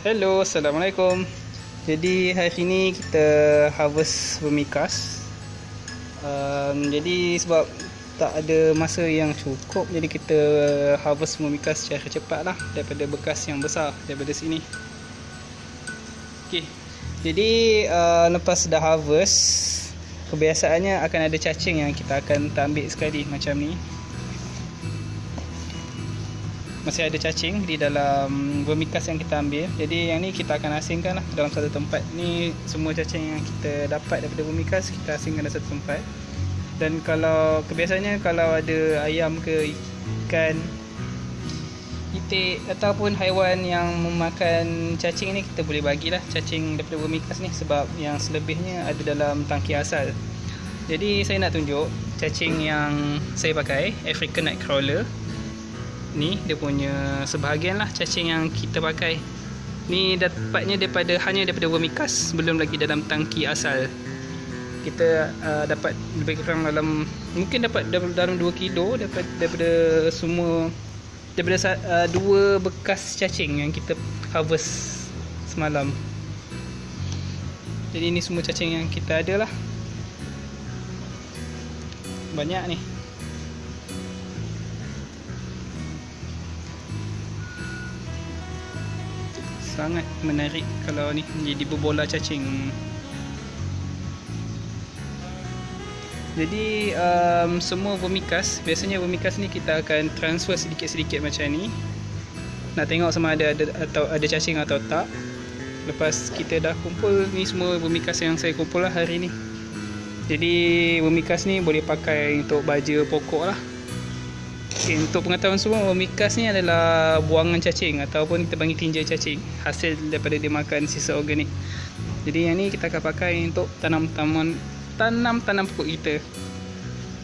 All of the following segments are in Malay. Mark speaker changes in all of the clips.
Speaker 1: Hello, Assalamualaikum. Jadi hari ni kita harvest vermicast. Um, jadi sebab tak ada masa yang cukup jadi kita harvest vermicast secara cepat lah daripada bekas yang besar daripada sini. Okay. Jadi uh, lepas dah harvest kebiasaannya akan ada cacing yang kita akan ambil sekali macam ni masih ada cacing di dalam vermicast yang kita ambil. Jadi yang ni kita akan asingkan lah dalam satu tempat. Ni semua cacing yang kita dapat daripada vermicast kita asingkan dalam satu tempat. Dan kalau kebiasaannya kalau ada ayam ke ikan itik ataupun haiwan yang memakan cacing ni kita boleh bagilah cacing daripada vermicast ni sebab yang selebihnya ada dalam tangki asal. Jadi saya nak tunjuk cacing yang saya pakai African Nightcrawler ni dia punya sebahagian lah cacing yang kita pakai. Ni dapatnya daripada hanya daripada vermicast belum lagi dalam tangki asal. Kita uh, dapat lebih kurang dalam mungkin dapat dalam 2 kilo daripada, daripada semua daripada uh, dua bekas cacing yang kita harvest semalam. Jadi ini semua cacing yang kita ada lah. Banyak ni sangat menarik kalau ni jadi berbola cacing. Jadi um, semua vermicast biasanya vermicast ni kita akan transfer sedikit-sedikit macam ni. Nak tengok sama ada ada atau ada cacing atau tak. Lepas kita dah kumpul ni semua vermicast yang saya kumpul lah hari ni. Jadi vermicast ni boleh pakai untuk baja pokok lah Okay, untuk pengetahuan semua, vermicast ni adalah buangan cacing ataupun kita panggil tinja cacing hasil daripada dia makan sisa organik. Jadi yang ni kita akan pakai untuk tanam taman tanam tanam pokok kita.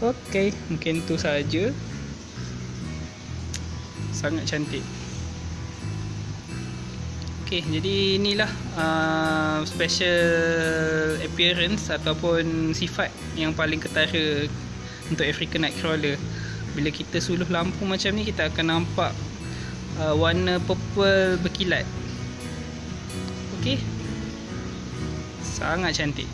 Speaker 1: Okey, mungkin tu saja. Sangat cantik. Okey, jadi inilah uh, special appearance ataupun sifat yang paling ketara untuk African Nightcrawler bila kita suluh lampu macam ni kita akan nampak uh, warna purple berkilat. Okey? Sangat cantik.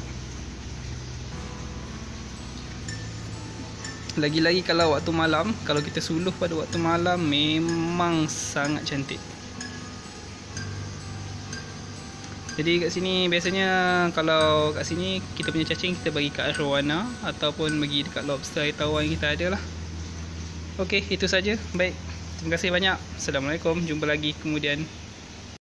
Speaker 1: Lagi-lagi kalau waktu malam kalau kita suluh pada waktu malam memang sangat cantik. Jadi kat sini biasanya kalau kat sini kita punya cacing kita bagi kat arwana ataupun bagi dekat lobster atau yang kita ada lah Okey, itu saja. Baik. Terima kasih banyak. Assalamualaikum. Jumpa lagi kemudian.